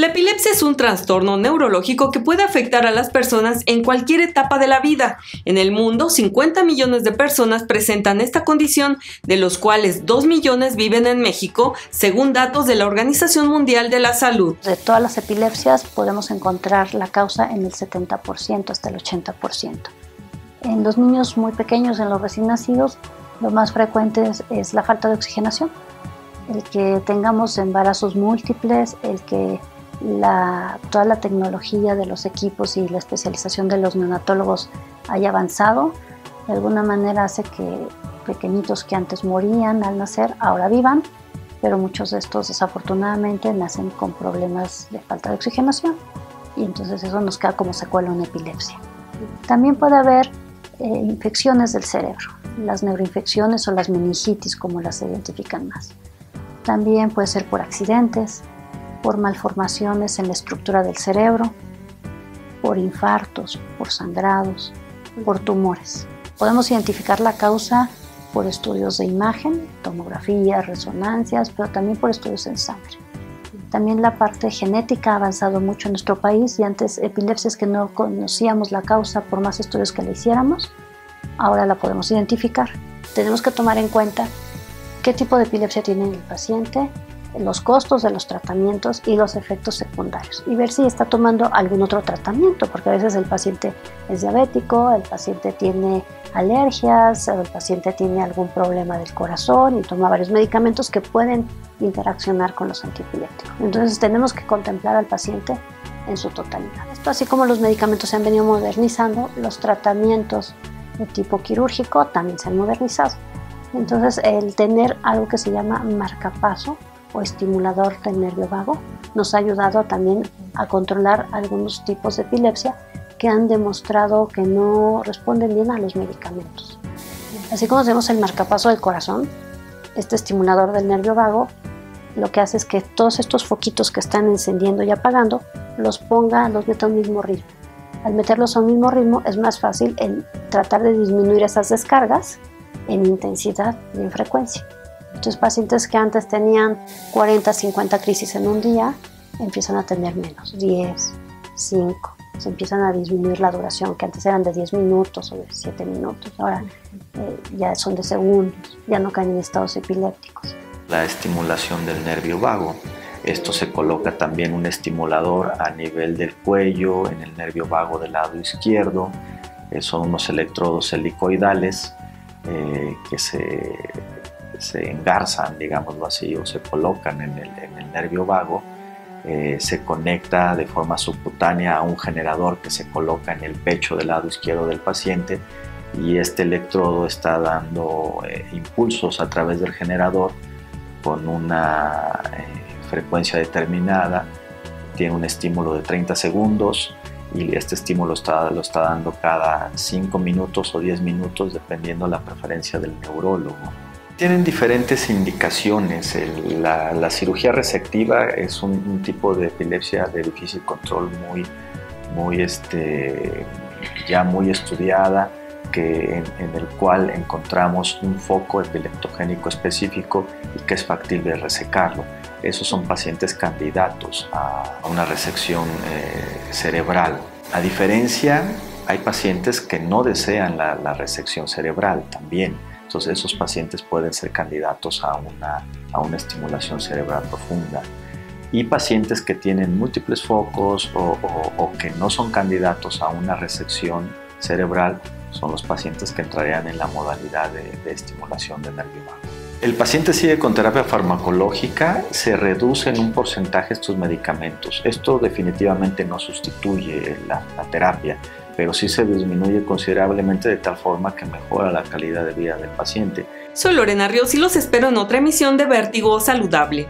La epilepsia es un trastorno neurológico que puede afectar a las personas en cualquier etapa de la vida. En el mundo, 50 millones de personas presentan esta condición, de los cuales 2 millones viven en México, según datos de la Organización Mundial de la Salud. De todas las epilepsias podemos encontrar la causa en el 70% hasta el 80%. En los niños muy pequeños, en los recién nacidos, lo más frecuente es, la falta de oxigenación. El que tengamos embarazos múltiples, el que toda la tecnología de los equipos y la especialización de los neonatólogos haya avanzado, de alguna manera hace que pequeñitos que antes morían al nacer ahora vivan, pero muchos de estos desafortunadamente nacen con problemas de falta de oxigenación y entonces eso nos queda como secuela una epilepsia. También puede haber eh, infecciones del cerebro, las neuroinfecciones o las meningitis como las se identifican más. También puede ser por accidentes, por malformaciones en la estructura del cerebro, por infartos, por sangrados, por tumores. Podemos identificar la causa por estudios de imagen, tomografía, resonancias, pero también por estudios en sangre. También la parte genética ha avanzado mucho en nuestro país y antes epilepsias que no conocíamos la causa por más estudios que le hiciéramos, ahora la podemos identificar. Tenemos que tomar en cuenta qué tipo de epilepsia tiene el paciente, los costos de los tratamientos y los efectos secundarios y ver si está tomando algún otro tratamiento, porque a veces el paciente es diabético, el paciente tiene alergias, el paciente tiene algún problema del corazón y toma varios medicamentos que pueden interaccionar con los antiepilépticos. Entonces tenemos que contemplar al paciente en su totalidad. Esto así como los medicamentos se han venido modernizando, los tratamientos de tipo quirúrgico también se han modernizado. Entonces el tener algo que se llama marcapaso o estimulador del nervio vago nos ha ayudado también a controlar algunos tipos de epilepsia que han demostrado que no responden bien a los medicamentos. Así como hacemos el marcapaso del corazón, este estimulador del nervio vago lo que hace es que todos estos foquitos que están encendiendo y apagando los ponga, los meta a un mismo ritmo. Al meterlos a un mismo ritmo es más fácil el tratar de disminuir esas descargas en intensidad y en frecuencia. Entonces pacientes que antes tenían 40, 50 crisis en un día, empiezan a tener menos, 10, 5. Se empiezan a disminuir la duración, que antes eran de 10 minutos o de 7 minutos, ahora eh, ya son de segundos, ya no caen en estados epilépticos. La estimulación del nervio vago. Esto se coloca también un estimulador a nivel del cuello, en el nervio vago del lado izquierdo. Eh, son unos electrodos helicoidales eh, que se se engarzan, digámoslo así, o se colocan en el, nervio vago, eh, se conecta de forma subcutánea a un generador que se coloca en el pecho del lado izquierdo del paciente y este electrodo está dando eh, impulsos a través del generador con una eh, frecuencia determinada, tiene un estímulo de 30 segundos y este estímulo está, lo está dando cada 5 minutos o 10 minutos dependiendo la preferencia del neurólogo. Tienen diferentes indicaciones. la, cirugía resectiva es un, tipo de epilepsia de difícil control muy, muy este, ya muy estudiada, que, en, el cual encontramos un foco epileptogénico específico y que es factible resecarlo. Esos son pacientes candidatos a una resección eh, cerebral. A diferencia, hay pacientes que no desean la, la resección cerebral también entonces esos pacientes pueden ser candidatos a una, a una estimulación cerebral profunda. Y pacientes que tienen múltiples focos o, que no son candidatos a una resección cerebral son los pacientes que entrarían en la modalidad de, estimulación de nervio vago. El paciente sigue con terapia farmacológica, se reduce en un porcentaje estos medicamentos. Esto definitivamente no sustituye la terapia, pero sí se disminuye considerablemente de tal forma que mejora la calidad de vida del paciente. Soy Lorena Ríos y los espero en otra emisión de Vértigo Saludable.